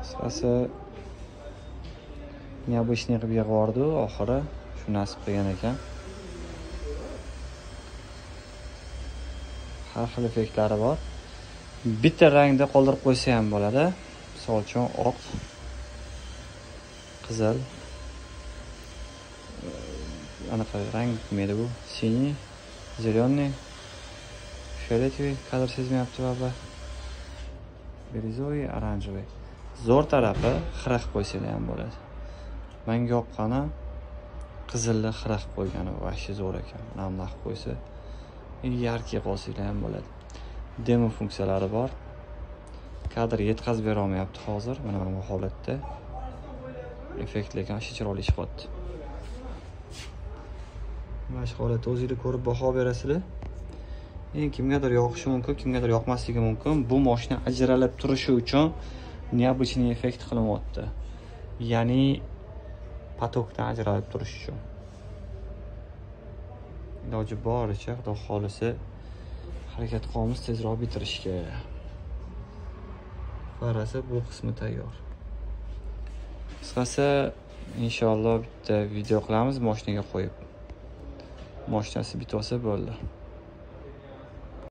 qisqasi необычный qilib yig'ib yubordi oxiri shu nasib qilgan ekan. Har xil effektlari bor. Bitta rangda qoldirib qo'ysa ham bo'ladi. Misol uchun oq qizil. Anaqa rang nima bu. Синий зеленый фиолетовый kadr sezmayapti baba. Бирюзовый оранжевый zo'r tarafi xira qilib qo'ysanglar ham bo'ladi. Manga yoqqani qizilni xira qilib qo'ygani вообще zo'r ekan. Namna qo'ysa yarki qolsanglar ham bo'ladi. Demo funksiyalari bor. Kadr yetkazib bera olmayapti hozir. Mana bu holatda. Effekt lekin ancha chiroyli chiqyapti. Mana shu holatni o'zinglar ko'rib baho berasizlar. Kimgadir yoqishi mumkin kimgadir yoqmasligi mumkin. Bu moshina ajralib turishi uchun необычный effekt qilinyapti ya'ni потокdan ajralib turish uchun. Iloji boricha xudo xohlasa harakat qilamiz tezroq bitirishga. Farasi bu qismi tayyor. Qisqasi inshaalloh bitta video qilamiz moshinaga qo'yib. Moshinasi bitib olsa bo'ldi.